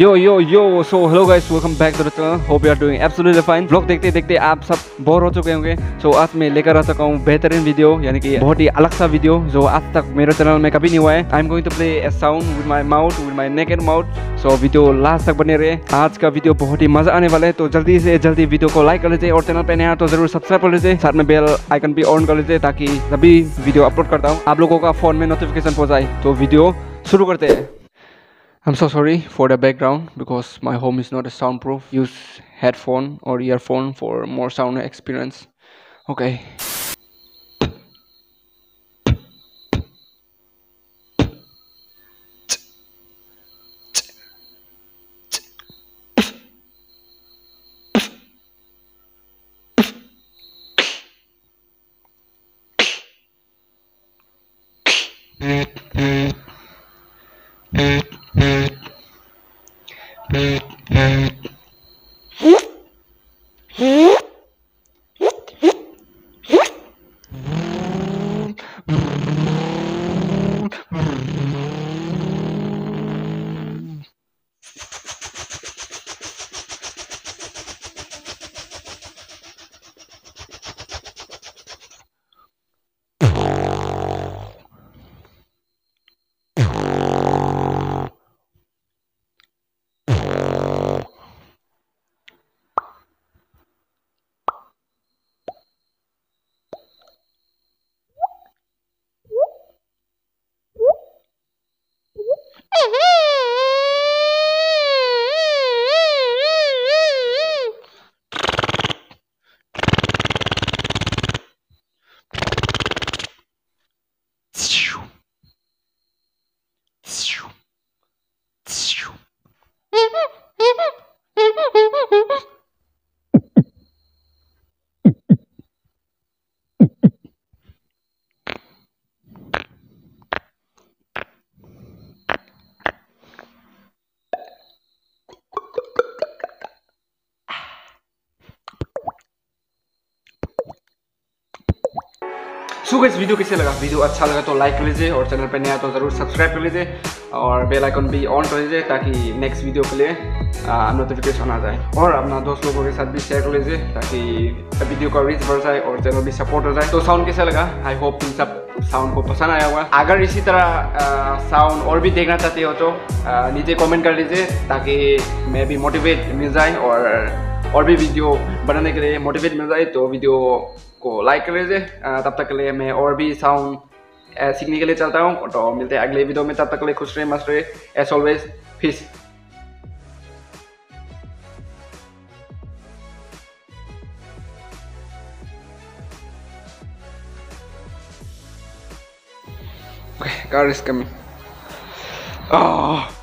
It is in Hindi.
Yo yo yo so hello guys welcome back to the channel hope you are doing absolutely fine vlog देखते देखते आप सब बोर हो चुके होंगे। सो आज मैं लेकर आ चुका हूँ बेहतरीन वीडियो यानी कि बहुत ही अलग सा वीडियो जो आज तक मेरे चैनल में कभी नहीं हुआ है। I am going to play a sound with my mouth with my neck and mouth so video last तक बने रहे। आज का वीडियो बहुत ही मज़ा आने वाला है तो जल्दी से जल्दी वीडियो को लाइक कर लीजिए और चैनल पे नया तो ज़रूर सब्सक्राइब कर लीजिए। साथ में बेल आइकन भी ऑन कर लीजिए, ताकि जब भी वीडियो अपलोड करता हूँ। आप लोगों का फ़ोन में नोटिफिकेशन पहुँच जाए तो वीडियो शुरू करते हैं। I'm so sorry for the background because my home is not soundproof. Use headphone or earphone for more sound experience. Okay. So guys video कैसे लगा? वीडियो अच्छा लगा तो लाइक कर लीजिए और चैनल पर नया तो ज़रूर सब्सक्राइब कर लीजिए और बेल आइकन भी ऑन कर लीजिए ताकि नेक्स्ट वीडियो के लिए नोटिफिकेशन आ जाए। और अपना दोस्त लोगों के साथ भी शेयर कर लीजिए ताकि वीडियो का रीच बढ़ जाए और चैनल भी सपोर्ट हो जाए। तो साउंड कैसा लगा? आई होप तुम सब साउंड को पसंद आया होगा। अगर इसी तरह साउंड और भी देखना चाहते हो तो नीचे कमेंट कर लीजिए ताकि मैं भी मोटिवेट मिल जाए और और भी वीडियो बनाने के लिए मोटिवेट मिल जाए तो वीडियो को लाइक कर लीजिए तब तक के लिए मैं और भी साउंड सीखने के लिए चलता हूँ। तो मिलते हैं अगले वीडियो में। तब तक के लिए खुश रहे मस्त रहे। एस ऑलवेज फिस Okay, car is coming. Oh.